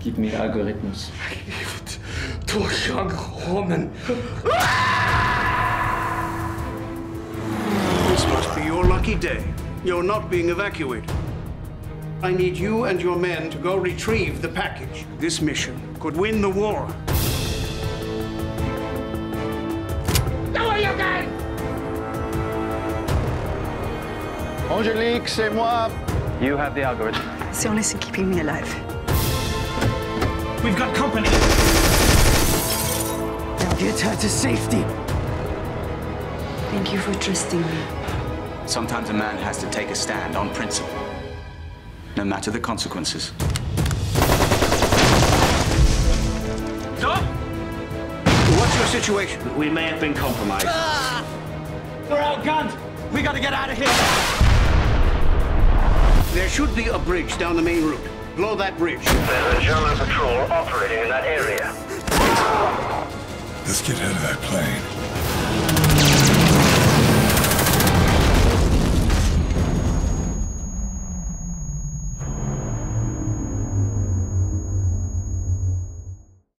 Gib mir Algorithmus. To young woman. This must be your lucky day. You're not being evacuated. I need you and your men to go retrieve the package. This mission could win the war. Angélique, c'est moi. You have the algorithm. It's the only thing keeping me alive. We've got company. Now get her to safety. Thank you for trusting me. Sometimes a man has to take a stand on principle, no matter the consequences. Stop! What's your situation? We may have been compromised. Ah! We're outgunned. We gotta get out of here. There should be a bridge down the main route. Blow that bridge. There's a German patrol operating in that area. Let's get out of that plane.